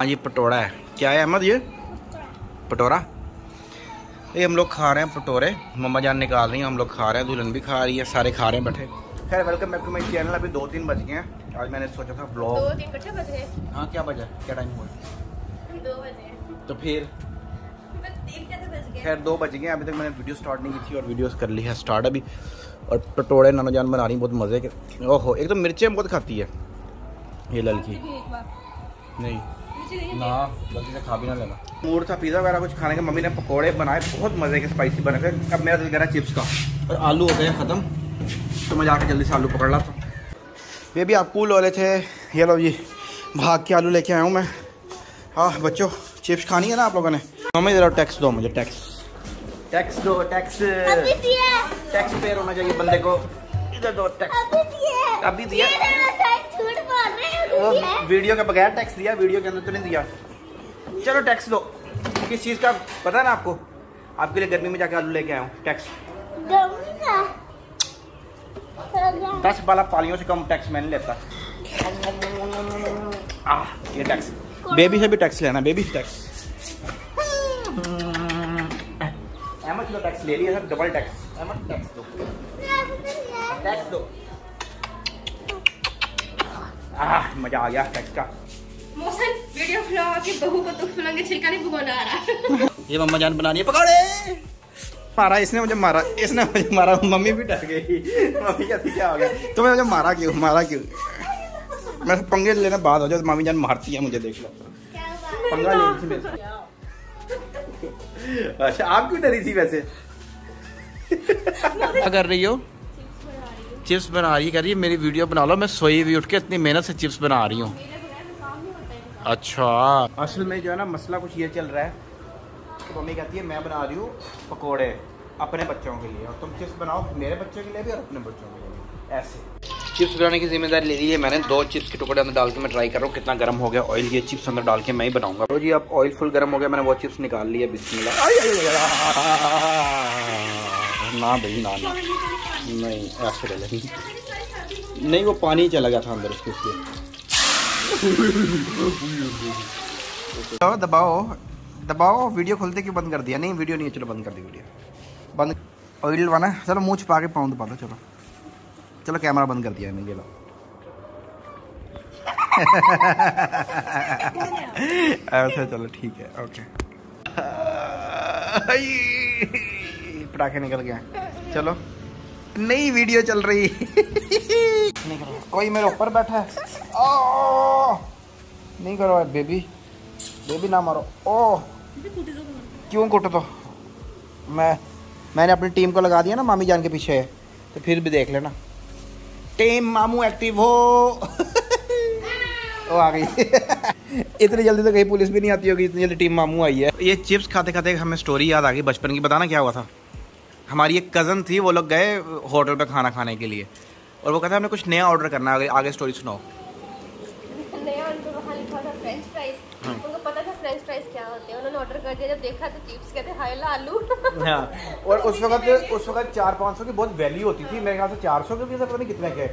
हाँ ये पटोड़ा है। क्या है अहमद ये? पटोरा? ये हम लोग खा रहे हैं पटोरे। मम्मा जान निकाल रही हैं हम लोग खा रहे हैं। दुल्हन भी खा रही है सारे खा रहे हैं बैठे। खैर welcome back to my channel अभी दो तीन बज गए हैं। आज मैंने सोचा था दो ब्लॉग तीन कट्ठे बज गए। हाँ क्या बजा? क्या टाइम हुआ? दो बजे। तो फिर? तीन बज खैर दो बज गए अभी तक मैंने वीडियो स्टार्ट नहीं की थी और वीडियोस कर ली है स्टार्ट अभी। और पटोड़े नाना जान बना रही बहुत मज़े के। ओहो एक तो मिर्चें बहुत खाती है। ये लड़की। नहीं। ना गलती से खा भी ना लेना। मूड था पिज़्ज़ा वगैरह कुछ खाने का मम्मी ने पकोड़े बनाए बहुत मज़े के स्पाइसी बने थे। अब मेरा दिल कर रहा है चिप्स का? और आलू हो गए ख़त्म। तो मैं जाकर जल्दी से आलू पकड़ लाता हूँ। ये भी आप कूल वाले थे। ये लो जी भाग के आलू लेके आया हूँ मैं। हाँ बच्चों चिप्स खानी है ना आप लोगों ने? मम्मी ज़रा टैक्स दो मुझे टैक्स टैक्स दो टैक्स टैक्स पेयर होना चाहिए बंदे को। इधर दो टैक्स अभी दिया वीडियो के बगैर टैक्स दिया वीडियो के अंदर तो नहीं दिया। चलो टैक्स दो। किस चीज़ का? पता है ना आपको? आपके लिए गर्मी में जाके आलू लेके आया हूँ टैक्स दस बाला पालियों से कम टैक्स मैं नहीं लेता। आह, ये टैक्स बेबी से भी टैक्स लेना बेबी से टैक्स अहमद किलो टैक्स ले लिया sir double tax Ahmad tax दो? टैक्स दो। आह मज़ा आ गया टैक्स का। मोहसन वीडियो खिलाओ आपकी बहू को दुख सुनांगे छिलका नहीं भुगोना आ रहा। ये मम्मा जान बना रही है पकौड़े। मारा इसने मुझे मारा इसने मुझे मारा मम्मी भी डर गई। मम्मी कहती क्या हो गया? तुम्हें मुझे मारा क्यों? मारा क्यों? मैं पंगे लेना बाद हो जाए तो मम्मी जान मारती है मुझे देख लो। पंगा ले थी अच्छा आप क्यों डरी थी वैसे? क्या कर रही हो? चिप्स बना रही है कह रही है मेरी वीडियो बना लो मैं सोई हुई उठ के इतनी मेहनत से चिप्स बना रही हूँ मेरे बगैर तो काम नहीं होता है अच्छा असल में जो है ना मसला कुछ ये चल रहा है तो मम्मी कहती है मैं बना रही हूँ पकोड़े अपने बच्चों के लिए और तुम चिप्स बनाओ मेरे बच्चों के लिए भी और अपने बच्चों के लिए ऐसे चिप्स बनाने की ज़िम्मेदारी ले ली है मैंने दो चिप्स के टुकड़े अंदर डाल के मैं ट्राई कर रहा हूँ कितना गर्म हो गया ऑयल ये चिप्स अंदर डाल के मैं ही बनाऊँगा तो जी अब ऑयल फुल गर्म हो गया मैंने वो चिप्स निकाल लिए बिस्मिल्लाह ना भाई ना ना नहीं, ऐसे डाले नहीं, वो पानी चला गया था अंदर उसके इसलिए दबाओ। दबाओ, वीडियो खोलते क्यों बंद कर दिया? नहीं, वीडियो नहीं चलो, बंद कर दी वीडियो। बंद। ऑयल है। चलो, मुँह छुपा के पाँव दबा दो, चलो। चलो, कैमरा बंद कर दिया मैंने, ये लो। अच्छा चलो, ठीक है, ओके। पटाखे निकल गए। चलो। नई वीडियो चल रही नहीं करो। कोई मेरे ऊपर बैठा है। ओ! नहीं करो बेबी। बेबी ना मारो। ओ! क्यों कुट तो? मैं मैंने अपनी टीम को लगा दिया ना मामी जान के पीछे। तो फिर भी देख लेना। टीम मामू एक्टिव हो। ओ आ गई। इतनी जल्दी तो कहीं पुलिस भी नहीं आती होगी इतनी जल्दी टीम मामू आई है। ये चिप्स खाते खाते हमें स्टोरी याद आ गई। बचपन की बताना क्या हुआ था? हमारी एक कज़न थी वो लोग गए होटल पे खाना खाने के लिए। और वो कहता हमें कुछ नया ऑर्डर करना है आगे आगे स्टोरी सुनाओ। नया उनको वहाँ लिखा था फ्रेंच फ्राइज हाँ। उनको पता था फ्रेंच फ्राइज क्या होते हैं? उन्होंने ऑर्डर कर दिया जब देखा तो चिप्स कहते हाय ला आलू हाँ। और उस वक्त उस वक्त चार पाँच सौ की बहुत वैल्यू होती थी। मेरे ख्याल से चार सौ के भी पता नहीं कितने के।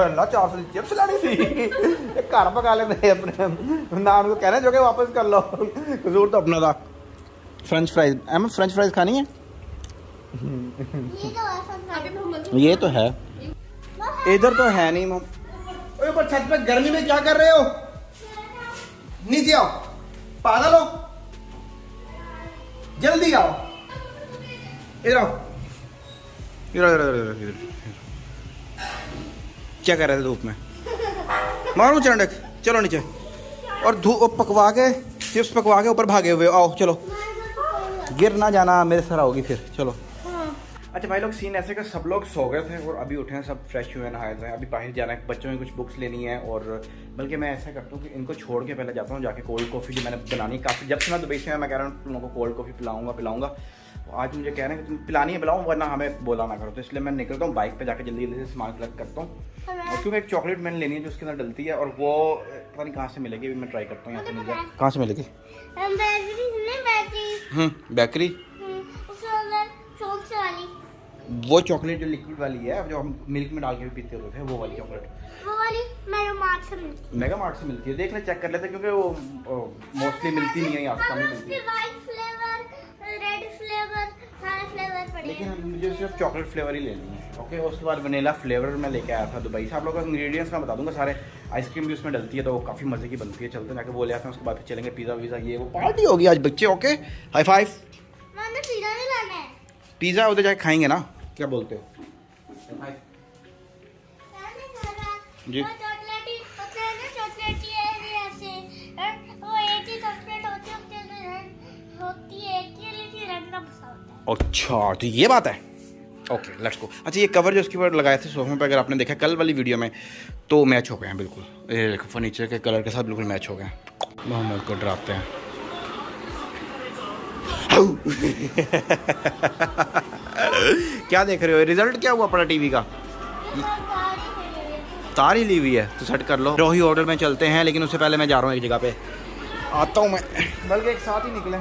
अल्लाह चार सौ की चिप्स लानी थी। घर पका लेते अपने। ना उनको कहना जो कि वापस कर लो। कसूर तो अपना था। French fries M French fries खानी है? ये तो है। इधर तो है नहीं, मम। ऊपर छत पे गर्मी में क्या कर रहे हो? नीचे आओ। पागल हो। जल्दी आओ। इधर आओ। इधर इधर इधर इधर। क्या कर रहे थे धूप में? मारो चंडक चलो नीचे। और धूप पकवा के, चिप्स पकवा के ऊपर भागे हुए आओ, चलो। गिर ना जाना, मेरे सर आओगी फिर। चलो। अच्छा भाई लोग सीन ऐसे कि सब लोग सो गए थे और अभी उठे हैं सब फ्रेश हुए हैं नहाए थे अभी बाहर जाना है बच्चों की कुछ बुक्स लेनी है और बल्कि मैं ऐसा करता हूँ कि इनको छोड़ के पहले जाता हूँ जाके कोल्ड कॉफ़ी जो मैंने बनानी काफ़ी जब से मैं दुबई से मैं कह रहा हूँ तुम लोगों को कोल्ड कॉफ़ी पिलाऊँगा पिलाऊँगा। तो आज मुझे कह रहे हैं कि तुम पिलानी है पिलाऊँ वरना हमें बोला ना करो। तो इसलिए मैं निकलता हूँ बाइक पर जाकर जल्दी जल्दी से सामान कलेक्ट करता हूँ। और क्योंकि एक चॉकलेट मैंने लेनी है जो उसके अंदर डलती है और वो पता नहीं कहाँ से मिलेगी अभी मैं ट्राई करता हूँ यहाँ से मिल जाए। कहाँ से मिलेगी? बेकरी उसके अंदर चौक से वाली वो चॉकलेट जो लिक्विड वाली है जो हम मिल्क में डाल के भी पीते होते थे वो वाली चॉकलेट वो वाली मेरे मार्क से मिलती मेगा मार्ट से मिलती है। देख ले चेक कर लेते क्योंकि वो मोस्टली मिलती नहीं है यहाँ से कम ही मिलती है। व्हाइट फ्लेवर रेड फ्लेवर सारे फ्लेवर पड़े लेकिन हम मुझे सिर्फ़ चॉकलेट फ्लेवर ही लेनी है। ओके उसके बाद वनीला फ्लेवर मैं लेके आया था दुबई से। आप लोगों को इंग्रेडिएंट्स मैं बता दूँगा सारे आइसक्रीम भी उसमें डलती है तो वो काफ़ी मज़े की बनती है चलते जाके वो ले आते हैं उसके बाद फिर चलेंगे पिज़्ज़ा वीज़ा। ये वो पार्टी होगी आज बच्चे ओके हाई फाइव है। पिज़्ज़ा उधर जाके खाएँगे ना? क्या बोलते हो? जी। अच्छा तो ये बात है। ओके लेट्स गो अच्छा ये कवर जो उसके ऊपर लगाए थे सोफे पे अगर आपने देखा कल वाली वीडियो में तो मैच हो गए हैं बिल्कुल। ये देखो फर्नीचर के कलर के साथ बिल्कुल मैच हो गए हैं। मोहम्मद को डराते हैं। क्या देख रहे हो? रिज़ल्ट क्या हुआ अपना टीवी का? तार ही ली हुई है तो सेट कर लो। रोही होटल में चलते हैं लेकिन उससे पहले मैं जा रहा हूँ एक जगह पे। आता हूँ मैं। बल्कि एक साथ ही निकले।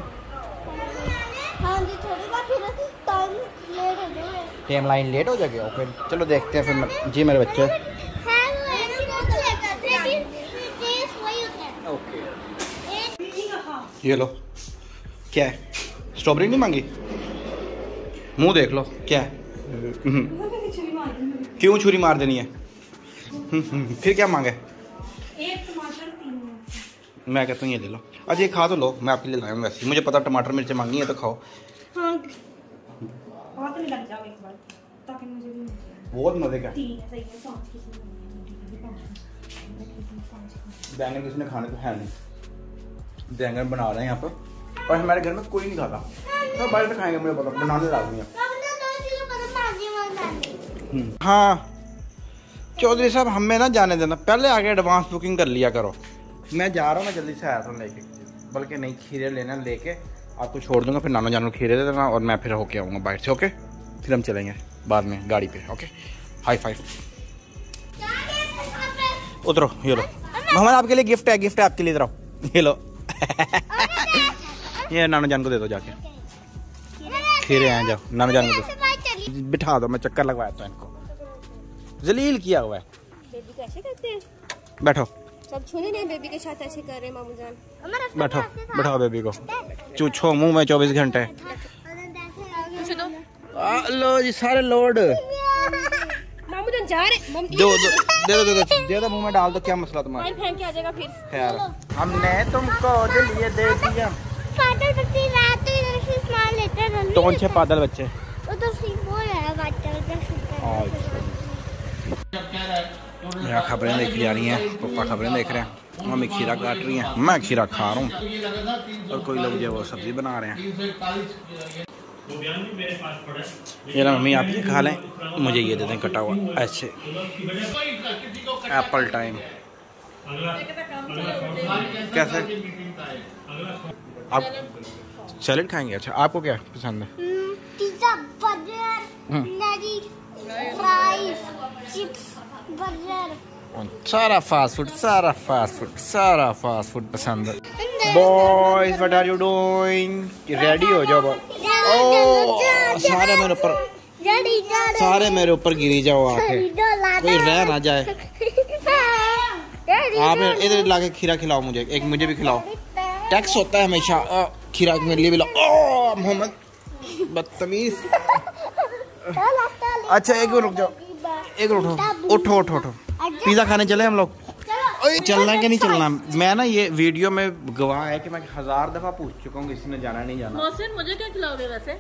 हाँ टाइम लाइन लेट हो जाएगी? ओके चलो देखते हैं फिर जी मेरे बच्चे। ये लो। क्या है? स्ट्रॉबेरी नहीं मांगी? मुँह देख लो। क्या है। क्यों छुरी मार देनी है? फिर क्या मांगे? एक टमाटर तीन मैं कहता हूँ ये ले लो। अच्छा ये खा तो लो मैं आपके लिए लाया हूँ वैसे। मुझे पता टमाटर मिर्च मांगी है तो खाओ। हाँ। हाथ में लग जाओ एक बार ताकि मुझे भी मिल जाए। बहुत मज़े का। बैंगन किसने खाने को है नहीं। बैंगन बना रहे हैं यहाँ पर। और हमारे घर में कोई नहीं खाता। सब बाहर से खाएँगे मुझे पता बनाने लाजमी है। हाँ। चौधरी साहब, हमें ना जाने देना। पहले आगे एडवांस बुकिंग कर लिया करो। मैं जा रहा हूँ मैं जल्दी से, आया था लेके। बल्कि नहीं, खीरे लेना लेके। आपको छोड़ दूँगा, फिर नाना जान खीरे दे देना और मैं फिर होके आऊँगा बाहर से, ओके? फिर हम चलेंगे बाद में, गाड़ी पे, ओके? हाई फाइव उतरो, ये लो। मोहम्मद, आपके लिए गिफ्ट है गिफ्ट है आपके लिए, इधर ये लो। ये नाना जान को दे दो जाके। खीरे आए जाओ। नाना जान को दो। बिठा दो मैं चक्कर लगवाया था इनको। जलील किया हुआ है। बेबी कैसे करते हैं? बैठो। सब छूने नहीं बेबी के साथ ऐसे कर रहे हैं मामू जान बैठो बैठाओ बेबी को। चूछो मुँह में चौबीस घंटे। लो जी सारे लोड दो मामू जान जा रहे मम दो दे दो दे दो दे दो मुँह में डाल दो क्या मसला तुम्हारा? फ़ाइल फेंक के आ जाएगा फिर। खैर हमने तुमको दिलिए दे दिया। पागल बच्चे रात तो इधर से सामान लेते रहते कौन से पागल बच्चे? वो तो यहाँ खबरें देख जा रही हैं, पप्पा खबरें देख रहे हैं। मम्मी खीरा काट रही हैं, मैं खीरा खा रहा हूँ। और कोई लोग जो है वो सब्ज़ी बना रहे हैं। ये ना मम्मी, आप ये खा लें, मुझे ये दे दें कटा हुआ, ऐसे। एप्पल टाइम कैसे? आप सैलेड खाएँगे? अच्छा आपको क्या पसंद है? सारा फास्ट फ़ूड सारा फास्ट फ़ूड सारा फास्ट फ़ूड पसंद boys what are you doing ready हो जाओ ओ सारे मेरे ऊपर सारे मेरे ऊपर गिरी जाओ आके कोई रह ना जाए आप इधर लाके खीरा खिलाओ मुझे एक मुझे भी खिलाओ टैक्स होता है हमेशा खीरा मेरे लिए भी लाओ ओ मोहम्मद बदतमीज अच्छा एक रुक जाओ। एक उठो। उठो उठो उठो। पिज्जा खाने चले हम लोग। चलना कि नहीं चलना? मैं ना ये वीडियो में गवाह है कि मैं हज़ार दफ़ा पूछ चुका हूँ किसी ने जाना नहीं जाना। मोहसिन मुझे क्या खिलाओगे वैसे?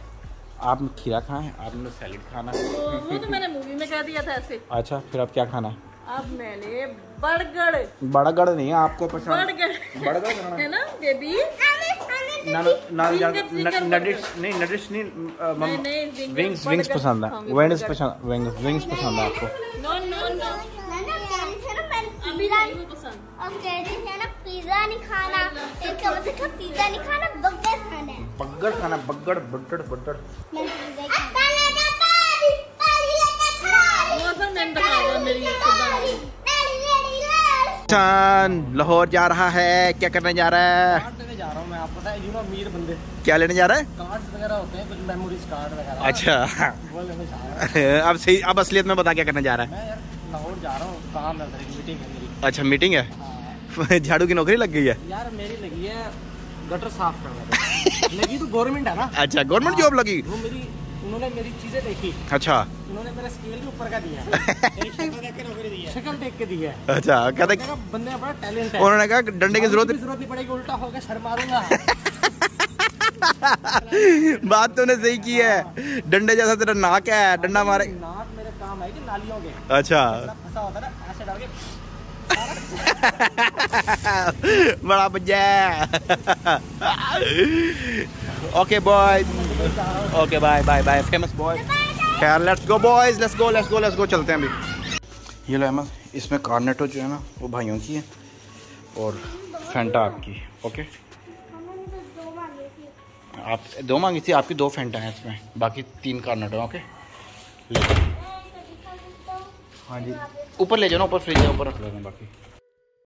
आप खीरा खाएँ आपने सैलेड खाना। है वो वो तो मैंने मूवी में कह दिया था ऐसे। अच्छा फिर आप क्या खाना? है अब मैंने बर्गर। बड़गड़ नहीं आपको पसंद। बर्गर। बड़गड़ है ना बेबी? नहीं नडिट्स नहीं विंग्स विंग्स पसंद है। विंग्स पसंद विंग्स विंग्स पसंद है आपको। नो नो नो अभी नहीं वो पसंद। पिज्जा नहीं खाना। एक का मतलब टन लाहौर जा रहा है। क्या करने जा रहा है? जा रहा हूँ मैं आप पता है यू नो अमीर बंदे। क्या लेने जा रहा है? कार्ड्स वगैरह होते हैं कुछ मेमोरीज कार्ड वगैरह। अच्छा। वो लेने जा रहा हूँ। अब सही अब असलियत में बता क्या करने जा रहा है? मैं यार लाहौर जा रहा हूँ काम है? मीटिंग है मेरी। अच्छा मीटिंग है? हाँ। झाड़ू की नौकरी लग गई है? यार मेरी लगी है गटर साफ़ करने। लगी तो गवर्नमेंट है ना। अच्छा गवर्नमेंट जॉब लगी। वो मेरी उन्होंने मेरी चीज़ें देखी। अच्छा। उन्होंने मेरे स्केल के ऊपर का दिया। शक्ल देख के नौकरी दी है। शक्ल देख के दी है। अच्छा कहते बंदे बड़ा टैलेंट है। उन्होंने कहा डंडे की ज़रूरत ज़रूरत नहीं पड़ेगी उल्टा होकर सर मारूँगा। बात तूने सही की है। डंडे जैसा तेरा नाक है डंडा मारे नाक मेरे काम है कि नालियों के। अच्छा। फंसा होता ना ऐसे डाल के बड़ा बज्जा okay boy okay bye bye bye famous boy खैर let's go boys let's go let's go let's go चलते हैं अभी। ये लो अहमद इसमें कार्नेटो जो है ना, वो भाइयों की है और फेंटा आपकी ओके आप दो मांगी थी, आपकी दो फेंटा हैं इसमें। बाकी तीन कार्नेटो ओके हाँ जी। ऊपर ले जाना ऊपर फ्रिज है, ऊपर रख लेना बाकी।